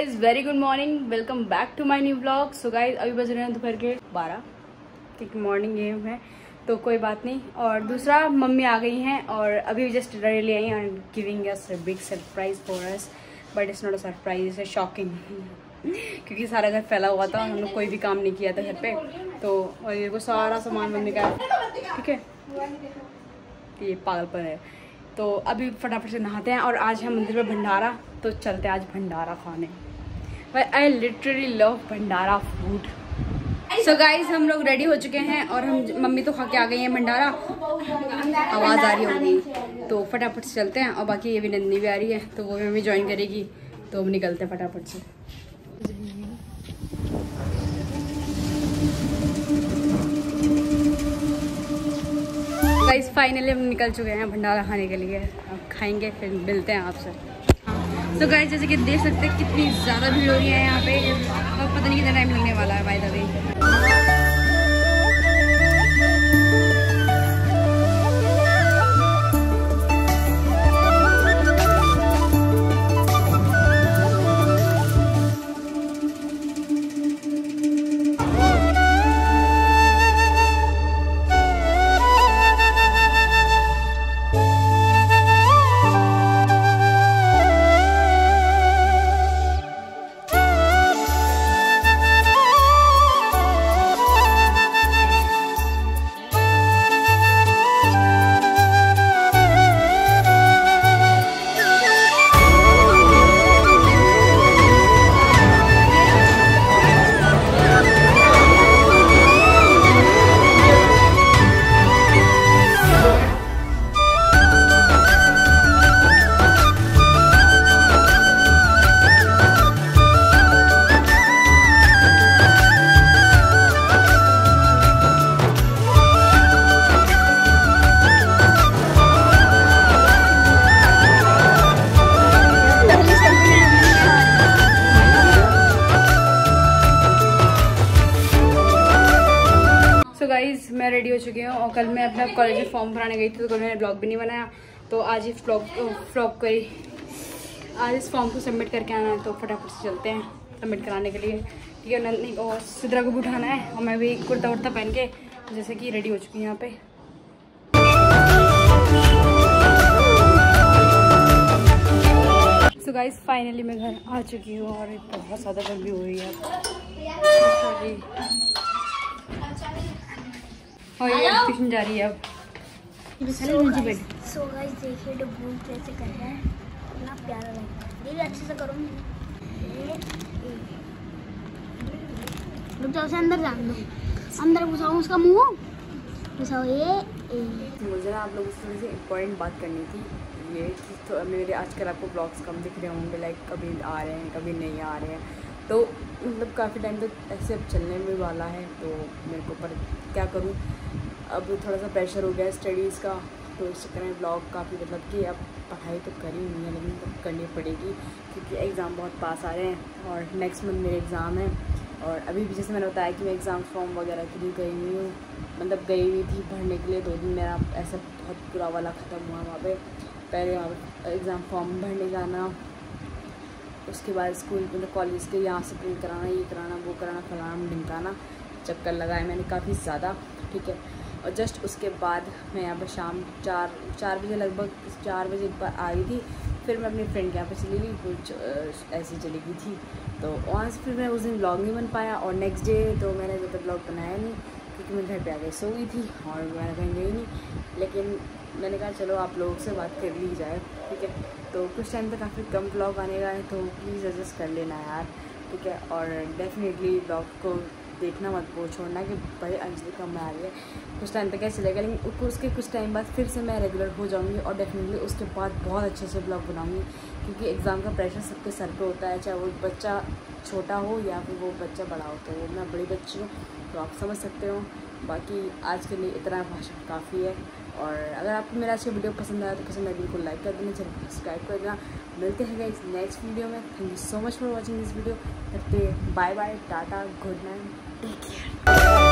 Very good morning welcome back to my new blog so guys अभी बज रहे हैं दोपहर के बारह। क्योंकि मॉर्निंग गेम है तो कोई बात नहीं। और दूसरा, मम्मी आ गई हैं और अभी जस्ट रेडी ले आई and giving us big surprise for us but it's not a surprise it's shocking क्योंकि सारा घर फैला हुआ था, हम लोग कोई भी काम नहीं किया था घर पे। तो और ये को सारा सामान मम्मी का। ठीक है? ये पागलपन है। तो अभी फटाफट से नहाते हैं और आज है मंदिर में भंडारा तो चलते हैं आज भंडारा खाने। भाई I literally love bhandara food so guys हम लोग रेडी हो चुके हैं और हम मम्मी तो खा के आ गई हैं भंडारा। आवाज़ आ रही होगी। तो फटाफट से चलते हैं और बाकी ये भी नंदी भी आ रही है तो वो भी मम्मी ज्वाइन करेगी। तो हम निकलते हैं फटाफट से। गाइस फाइनली हम निकल चुके हैं भंडारा खाने के लिए। अब खाएँगे, फिर मिलते हैं आपसे। तो गाय जैसे कि देख सकते हैं कितनी ज़्यादा भीड़ हो रही है यहाँ पे। और पता नहीं कितना टाइम लगने वाला है बाय द वे गाइज़ मैं रेडी हो चुकी हूँ और कल मैं अपना कॉलेज में फॉर्म भराने गई थी तो कल मैंने ब्लॉग भी नहीं बनाया। तो आज ही ब्लॉग फ्लॉग करी आज इस फॉर्म को सबमिट करके आना है तो फटाफट से चलते हैं सबमिट कराने के लिए। ठीक है नंदनी को सिद्रा को उठाना है। और मैं भी कुर्ता वुर्ता पहन के जैसे कि रेडी हो चुकी हूँ यहाँ पे। सो गाइज़ फाइनली मैं घर आ चुकी हूँ और बहुत ज़्यादा गर्मी हो रही है। और ये ट्यूशन जा रही है अब। सो गाइस देखिए डब्बू कैसे कर रहा है। इतना प्यारा लग रहा है। दीदी अच्छे से करो। रुक जाओ उसे अंदर जान दो। अंदर घुसाओ उसका मुँह। घुसाओ ये मुझे ना आप लोगों से मुझे इम्पोर्टेंट बात करनी थी। ये कि तो मेरे आजकल आपको ब्लॉग्स कम दिख रहे होंगे लाइक कभी आ रहे हैं कभी नहीं आ रहे हैं। तो मतलब काफ़ी टाइम तक ऐसे अब चलने में वाला है तो मेरे को पर क्या करूँ? अब थोड़ा सा प्रेशर हो गया है स्टडीज़ का तो इस चक्कर में ब्लॉग काफ़ी मतलब कि अब पढ़ाई तो करी नहीं है, लेकिन तो करनी पड़ेगी, क्योंकि एग्ज़ाम बहुत पास आ रहे हैं और नेक्स्ट मंथ मेरे एग्ज़ाम है। और अभी भी जैसे मैंने बताया कि मैं एग्ज़ाम फॉर्म वगैरह के लिए गई हुई हूँ मतलब गई हुई थी भरने के लिए, दो दिन मेरा ऐसा बहुत बुरा वाला ख़त्म हुआ वहाँ पे। पहले वहाँ एग्ज़ाम फॉर्म भरने जाना उसके बाद स्कूल मतलब कॉलेज के यहाँ से प्रिंट कराना, ये कराना, वो कराना, फलाना ढिमकाना चक्कर लगाए मैंने काफ़ी ज़्यादा, ठीक है। और जस्ट उसके बाद मैं यहाँ पर शाम चार चार बजे लगभग, चार बजे पर आई थी, फिर मैं अपनी फ्रेंड के यहाँ पर चली गई कुछ ऐसे चली गई थी। तो वहाँ से फिर मैं उस दिन ब्लॉग नहीं बन पाया और नेक्स्ट डे तो मैंने जब तक ब्लॉग बनाया नहीं, क्योंकि मैं घर पे आके सो गई थी और मैं कहीं गई नहीं। लेकिन मैंने कहा, चलो आप लोगों से बात कर ली जाए। ठीक है? तो कुछ टाइम तक काफ़ी कम ब्लॉग आने का है तो प्लीज़ एडजस्ट कर लेना यार। ठीक है? और डेफिनेटली ब्लॉग को देखना मत, वो छोड़ना कि भाई अंजलि कम आ रही है। कुछ टाइम तक ऐसे चलेगा लेकिन उ- उसके कुछ टाइम बाद फिर से मैं रेगुलर हो जाऊँगी और डेफिनेटली उसके बाद बहुत अच्छे से ब्लॉग बनाऊँगी। क्योंकि एग्ज़ाम का प्रेशर सबके सर पे होता है, चाहे वो बच्चा छोटा हो या फिर वो बच्चा बड़ा होता है मैं बड़ी बच्ची हूँ तो आप समझ सकते हो। बाकी आज के लिए इतना, भाषण काफ़ी है। और अगर आपको मेरा आज का वीडियो पसंद आया तो पसंद आया, बिल्कुल लाइक कर देना, चैनल सब्सक्राइब कर देना। मिलते हैं इस नेक्स्ट वीडियो में। Thank you so much for watching this video bye bye Tata good night take care